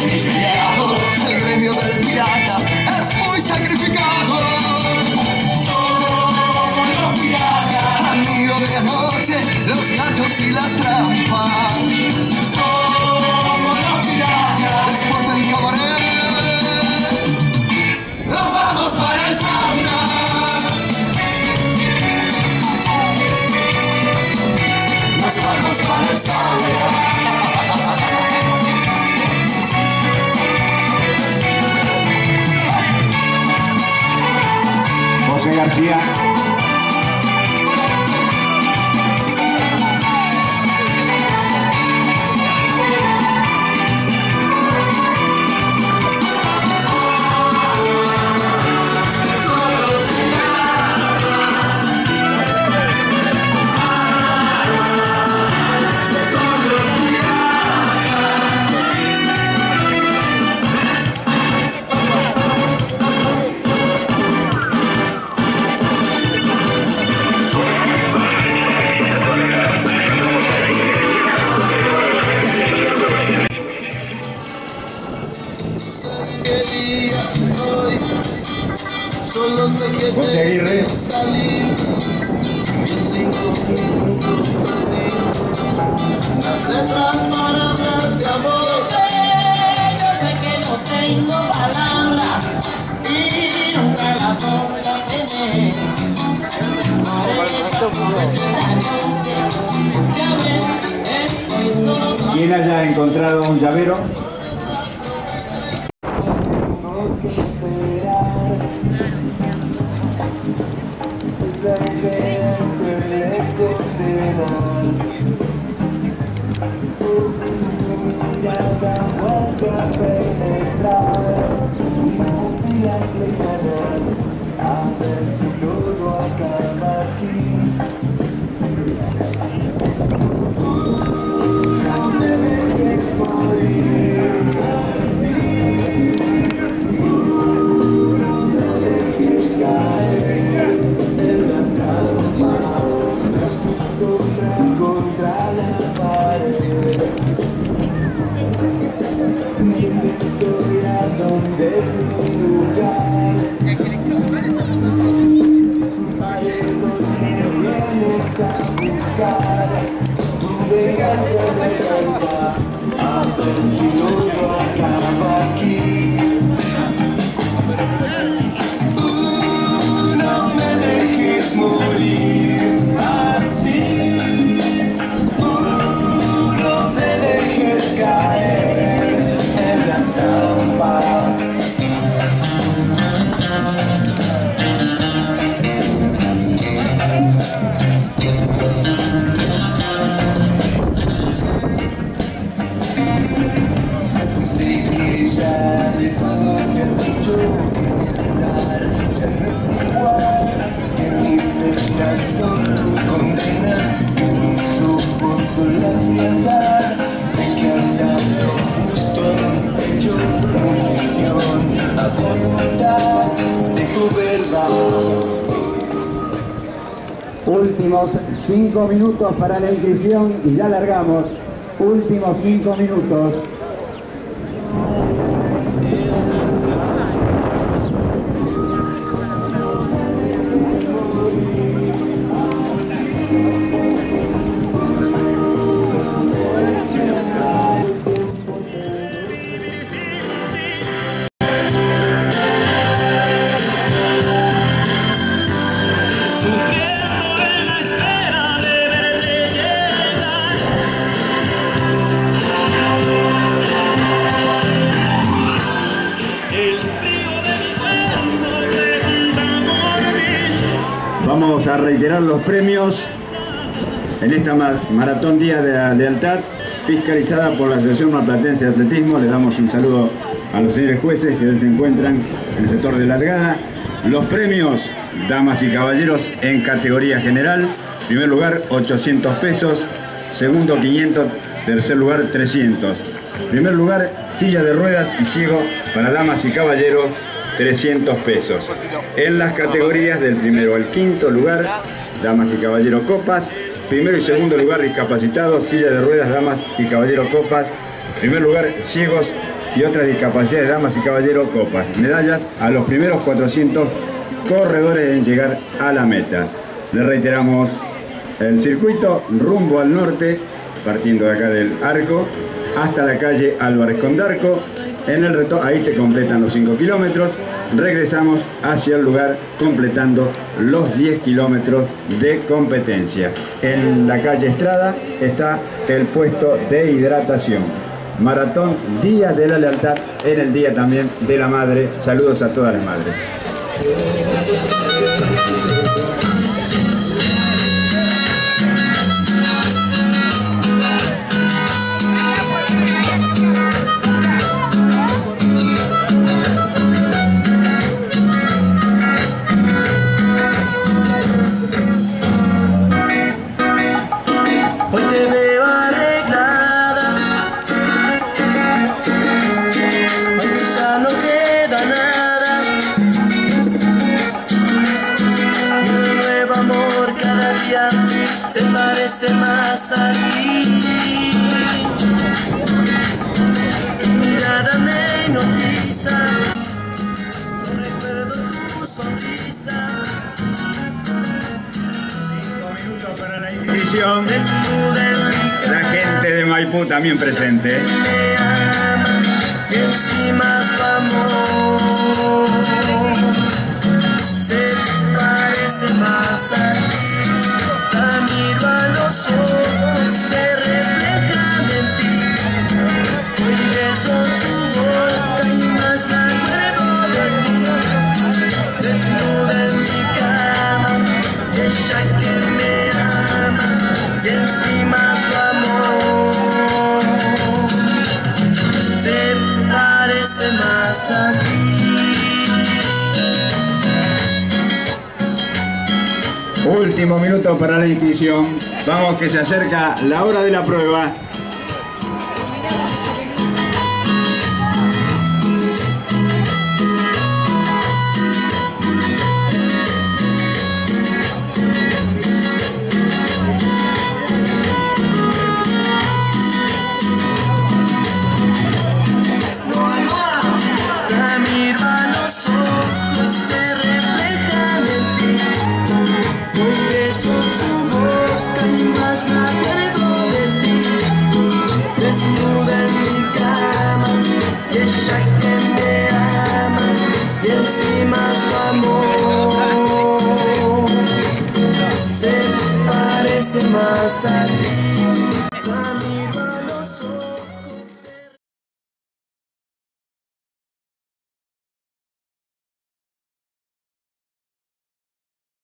Cause José José Aguirre. las letras para. Yo sé que no tengo palabras voy a tener. Quien haya encontrado un llavero, Gracias. Últimos cinco minutos para la inscripción y ya largamos. Últimos cinco minutos. Vamos a reiterar los premios en esta ma- maratón Día de la Lealtad, fiscalizada por la Asociación Marplatense de Atletismo. Les damos un saludo a los señores jueces que se encuentran en el sector de largada. Los premios, damas y caballeros, en categoría general. Primer lugar, 800 pesos. Segundo, 500. Tercer lugar, 300. Primer lugar, silla de ruedas y ciego para damas y caballeros, 300 pesos. En las categorías del primero al quinto lugar, damas y caballeros copas. Primero y segundo lugar, discapacitados, silla de ruedas, damas y caballeros copas. Primer lugar, ciegos, y otras discapacidades, damas y caballeros, copas. Medallas a los primeros 400 corredores en llegar a la meta. Le reiteramos el circuito rumbo al norte, partiendo de acá del arco, hasta la calle Álvarez Condarco. En el reto, ahí se completan los 5 kilómetros. Regresamos hacia el lugar completando los 10 kilómetros de competencia. En la calle Estrada está el puesto de hidratación. Maratón Día de la Lealtad en el Día también de la Madre. Saludos a todas las madres. Se parece más a ti Tu mirada me hipnotiza Yo recuerdo tu sonrisa para la inscripción. La gente de Maipú también presente. me ama y encima su amor Último minuto para la inscripción. Vamos que se acerca la hora de la prueba.